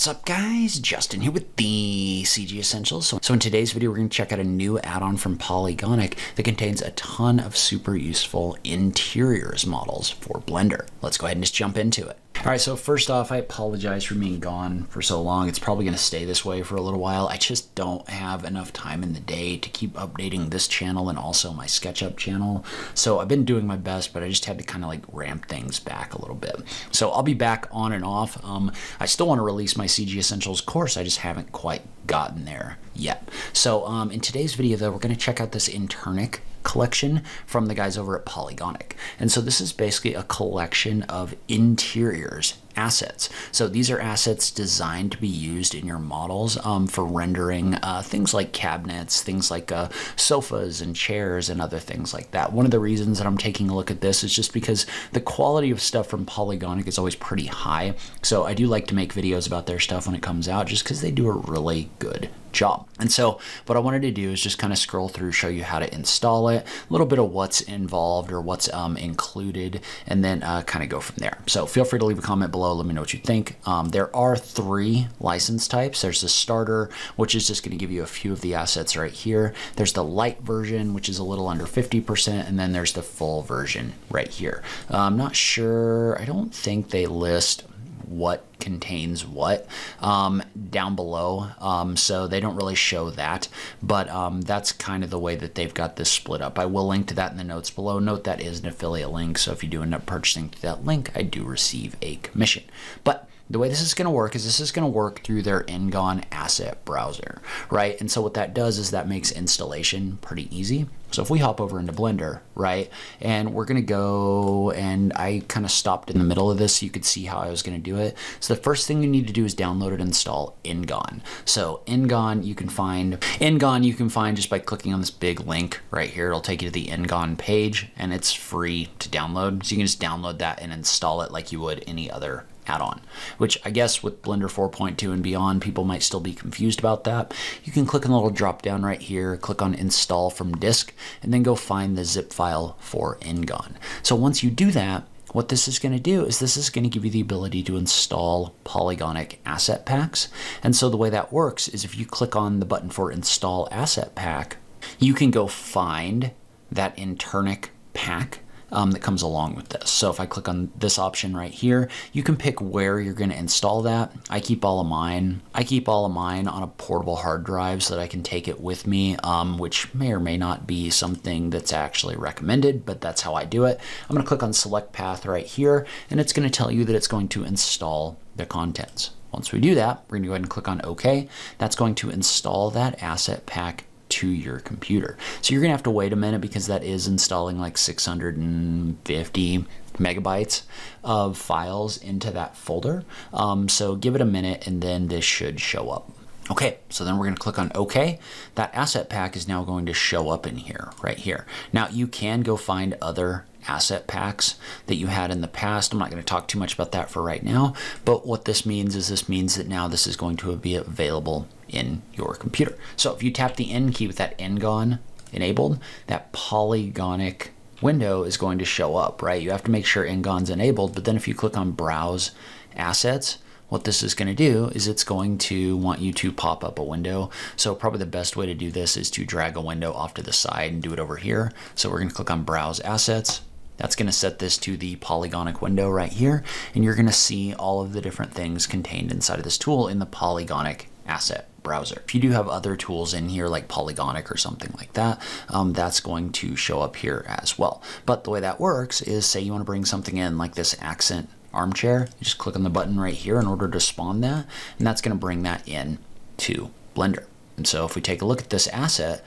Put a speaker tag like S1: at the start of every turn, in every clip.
S1: What's up guys? Justin here with the CG Essentials. So, so in today's video, we're going to check out a new add-on from Polygoniq that contains a ton of super useful interiors models for Blender. Let's go ahead and just jump into it. All right, so first off, I apologize for being gone for so long. It's probably going to stay this way for a little while. I just don't have enough time in the day to keep updating this channel and also my SketchUp channel. So I've been doing my best, but I just had to kind of like ramp things back a little bit. So I'll be back on and off. Um, I still want to release my CG Essentials course. I just haven't quite gotten there yet. So um, in today's video, though, we're going to check out this Interniq collection from the guys over at Polygoniq. And so this is basically a collection of interiors assets. So these are assets designed to be used in your models um, for rendering uh, things like cabinets, things like uh, sofas and chairs and other things like that. One of the reasons that I'm taking a look at this is just because the quality of stuff from Polygoniq is always pretty high. So I do like to make videos about their stuff when it comes out just because they do a really good job. And so what I wanted to do is just kind of scroll through, show you how to install it, a little bit of what's involved or what's um, included, and then uh, kind of go from there. So feel free to leave a comment below. Let me know what you think. Um, there are three license types. There's the starter, which is just going to give you a few of the assets right here. There's the light version, which is a little under 50%, and then there's the full version right here. Uh, I'm not sure. I don't think they list what contains what um, down below. Um, so they don't really show that, but um, that's kind of the way that they've got this split up. I will link to that in the notes below. Note that is an affiliate link, so if you do end up purchasing through that link, I do receive a commission. But the way this is going to work is this is going to work through their engon asset browser, right? And so what that does is that makes installation pretty easy. So if we hop over into Blender, right, and we're going to go, and I kind of stopped in the middle of this so you could see how I was going to do it. So the first thing you need to do is download and install engon. So engon you can find, engon you can find just by clicking on this big link right here. It'll take you to the engon page, and it's free to download. So you can just download that and install it like you would any other add-on, which I guess with Blender 4.2 and beyond, people might still be confused about that. You can click on the little drop down right here, click on install from disk, and then go find the zip file for engon. So once you do that, what this is going to do is this is going to give you the ability to install polygoniq asset packs. And so the way that works is if you click on the button for install asset pack, you can go find that Interniq pack um, that comes along with this. So if I click on this option right here, you can pick where you're going to install that. I keep all of mine. I keep all of mine on a portable hard drive so that I can take it with me, um, which may or may not be something that's actually recommended, but that's how I do it. I'm going to click on select path right here, and it's going to tell you that it's going to install the contents. Once we do that, we're going to go ahead and click on OK. That's going to install that asset pack to your computer. So you're gonna have to wait a minute because that is installing like 650 megabytes of files into that folder. Um, so give it a minute and then this should show up. Okay, so then we're going to click on OK. That asset pack is now going to show up in here, right here. Now you can go find other asset packs that you had in the past. I'm not going to talk too much about that for right now, but what this means is this means that now this is going to be available in your computer. So if you tap the N key with that engon enabled, that polygoniq window is going to show up, right? You have to make sure engon's enabled, but then if you click on Browse Assets, what this is going to do is it's going to want you to pop up a window. So probably the best way to do this is to drag a window off to the side and do it over here. So we're going to click on Browse Assets. That's going to set this to the polygoniq window right here, and you're going to see all of the different things contained inside of this tool in the polygoniq asset browser. If you do have other tools in here like Polygoniq or something like that, um, that's going to show up here as well. But the way that works is say you want to bring something in like this accent armchair, you just click on the button right here in order to spawn that, and that's going to bring that in to Blender. And so if we take a look at this asset,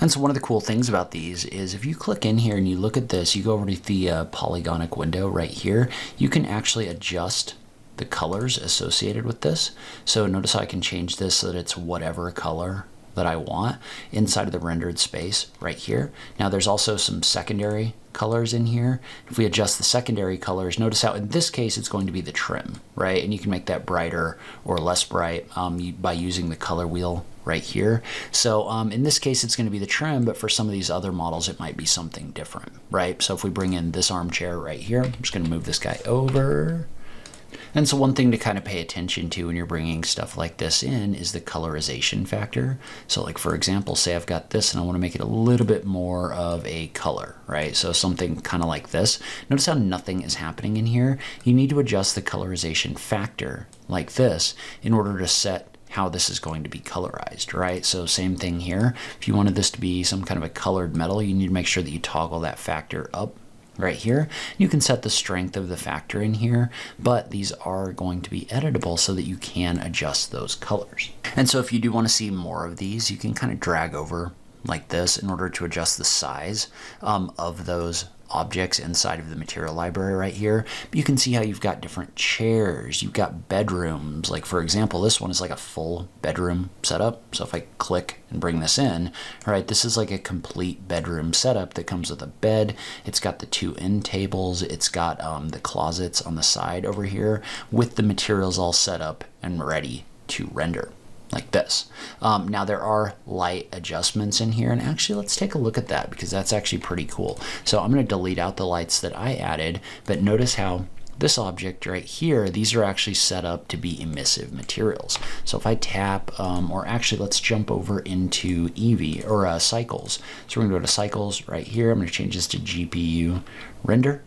S1: and so one of the cool things about these is if you click in here and you look at this, you go over to the uh, polygoniq window right here, you can actually adjust the colors associated with this. So notice how I can change this so that it's whatever color that I want inside of the rendered space right here. Now there's also some secondary colors in here. If we adjust the secondary colors, notice how in this case it's going to be the trim, right? And you can make that brighter or less bright um, by using the color wheel right here. So um, in this case it's going to be the trim, but for some of these other models it might be something different, right? So if we bring in this armchair right here, I'm just going to move this guy over And so one thing to kind of pay attention to when you're bringing stuff like this in is the colorization factor. So like for example, say I've got this and I want to make it a little bit more of a color, right? So something kind of like this. Notice how nothing is happening in here. You need to adjust the colorization factor like this in order to set how this is going to be colorized, right? So same thing here. If you wanted this to be some kind of a colored metal, you need to make sure that you toggle that factor up right here. You can set the strength of the factor in here, but these are going to be editable so that you can adjust those colors. And so if you do want to see more of these, you can kind of drag over like this in order to adjust the size um, of those objects inside of the material library right here. But you can see how you've got different chairs, you've got bedrooms. Like for example, this one is like a full bedroom setup. So if I click and bring this in, right, this is like a complete bedroom setup that comes with a bed. It's got the two end tables. It's got um, the closets on the side over here with the materials all set up and ready to render like this. Um, now there are light adjustments in here and actually let's take a look at that because that's actually pretty cool. So I'm going to delete out the lights that I added but notice how this object right here, these are actually set up to be emissive materials. So if I tap, um, or actually let's jump over into Eevee or uh, cycles. So we're gonna go to cycles right here. I'm gonna change this to GPU render,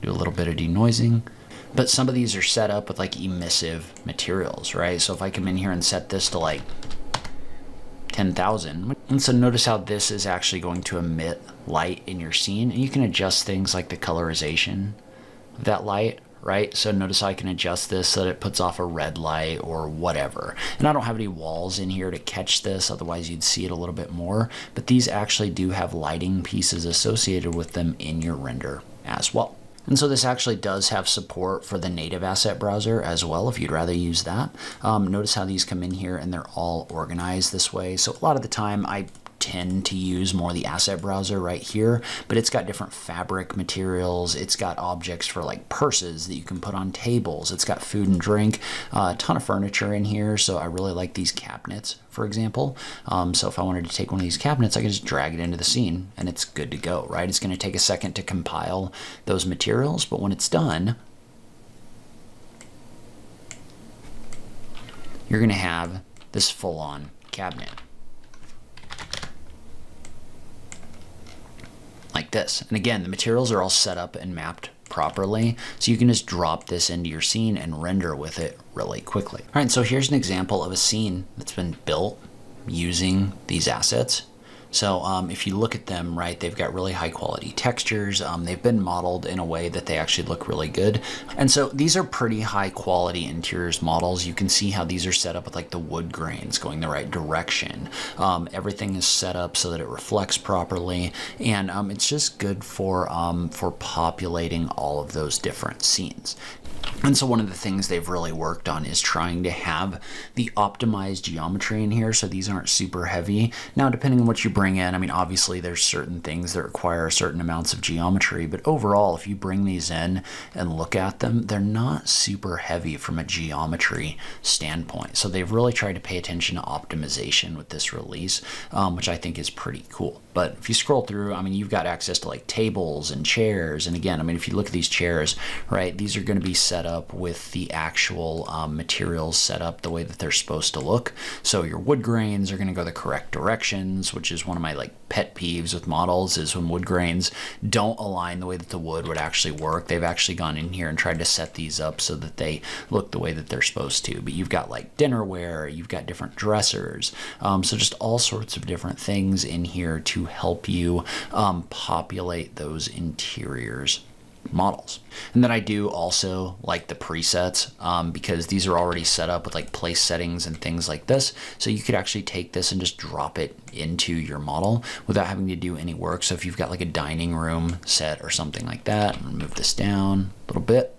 S1: do a little bit of denoising. But some of these are set up with like emissive materials, right? So if I come in here and set this to like 10,000, and so notice how this is actually going to emit light in your scene, and you can adjust things like the colorization of that light, right? So notice how I can adjust this so that it puts off a red light or whatever. And I don't have any walls in here to catch this, otherwise you'd see it a little bit more. But these actually do have lighting pieces associated with them in your render as well. And so this actually does have support for the native asset browser as well, if you'd rather use that. Um, notice how these come in here and they're all organized this way. So a lot of the time I tend to use more the asset browser right here, but it's got different fabric materials. It's got objects for like purses that you can put on tables. It's got food and drink, uh, a ton of furniture in here. So I really like these cabinets, for example. Um, so if I wanted to take one of these cabinets, I can just drag it into the scene and it's good to go, right? It's going to take a second to compile those materials, but when it's done, you're going to have this full-on cabinet. This. And again, the materials are all set up and mapped properly, so you can just drop this into your scene and render with it really quickly. All right, so here's an example of a scene that's been built using these assets. So um, if you look at them, right, they've got really high quality textures. Um, they've been modeled in a way that they actually look really good. And so these are pretty high quality interiors models. You can see how these are set up with like the wood grains going the right direction. Um, everything is set up so that it reflects properly. And um, it's just good for, um, for populating all of those different scenes. And so one of the things they've really worked on is trying to have the optimized geometry in here so these aren't super heavy. Now, depending on what you bring in, I mean, obviously there's certain things that require certain amounts of geometry, but overall, if you bring these in and look at them, they're not super heavy from a geometry standpoint. So they've really tried to pay attention to optimization with this release, um, which I think is pretty cool. But if you scroll through, I mean, you've got access to like tables and chairs. And again, I mean, if you look at these chairs, right, these are going to be set up with the actual um, materials set up the way that they're supposed to look. So your wood grains are going to go the correct directions, which is one of my like pet peeves with models is when wood grains don't align the way that the wood would actually work. They've actually gone in here and tried to set these up so that they look the way that they're supposed to. But you've got like dinnerware, you've got different dressers. Um, so just all sorts of different things in here to help you um, populate those interiors models. And then I do also like the presets um, because these are already set up with like place settings and things like this. So you could actually take this and just drop it into your model without having to do any work. So if you've got like a dining room set or something like that, move this down a little bit.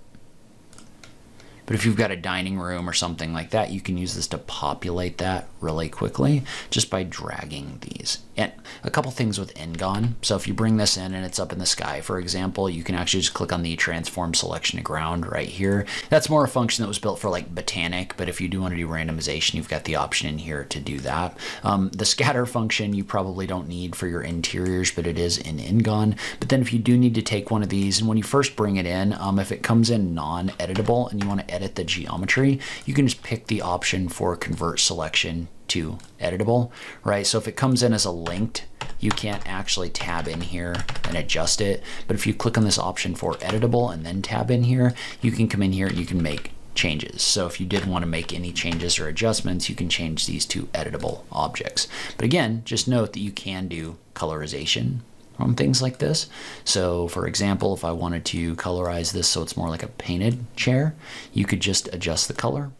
S1: But if you've got a dining room or something like that, you can use this to populate that really quickly just by dragging these. And a couple things with engon. So if you bring this in and it's up in the sky, for example, you can actually just click on the transform selection to ground right here. That's more a function that was built for like Botaniq, but if you do want to do randomization, you've got the option in here to do that. Um, the scatter function you probably don't need for your interiors, but it is in engon. But then if you do need to take one of these, and when you first bring it in, um, if it comes in non-editable and you want to edit the geometry, you can just pick the option for convert selection to editable, right? So if it comes in as a linked, you can't actually tab in here and adjust it. But if you click on this option for editable and then tab in here, you can come in here and you can make changes. So if you did want to make any changes or adjustments, you can change these to editable objects. But again, just note that you can do colorization on things like this. So for example, if I wanted to colorize this so it's more like a painted chair, you could just adjust the color,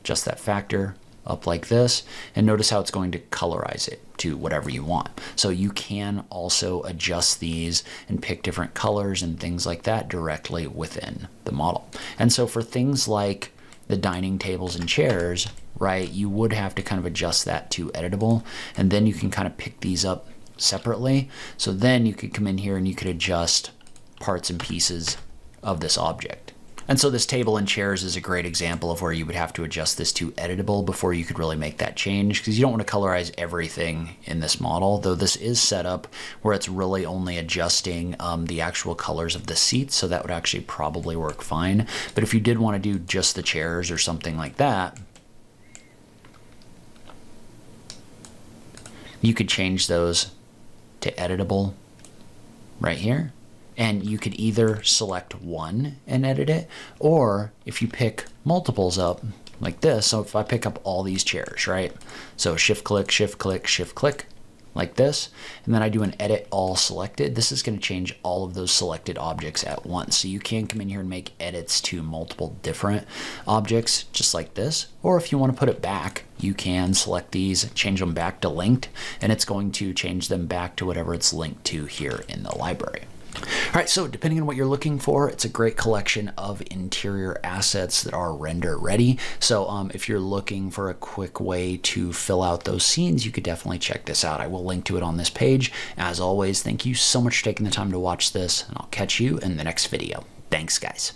S1: adjust that factor up like this, and notice how it's going to colorize it to whatever you want. So you can also adjust these and pick different colors and things like that directly within the model. And so for things like the dining tables and chairs, right, you would have to kind of adjust that to editable, and then you can kind of pick these up separately. So then you could come in here and you could adjust parts and pieces of this object. And so this table and chairs is a great example of where you would have to adjust this to editable before you could really make that change because you don't want to colorize everything in this model, though this is set up where it's really only adjusting um, the actual colors of the seats, so that would actually probably work fine. But if you did want to do just the chairs or something like that, you could change those to editable right here. And you could either select one and edit it, or if you pick multiples up like this, so if I pick up all these chairs, right? So shift click, shift click, shift click, like this, and then I do an edit all selected, this is going to change all of those selected objects at once. So you can come in here and make edits to multiple different objects just like this. Or if you want to put it back, you can select these, change them back to linked, and it's going to change them back to whatever it's linked to here in the library. All right, so depending on what you're looking for, it's a great collection of interior assets that are render ready. So um, if you're looking for a quick way to fill out those scenes, you could definitely check this out. I will link to it on this page. As always, thank you so much for taking the time to watch this, and I'll catch you in the next video. Thanks, guys.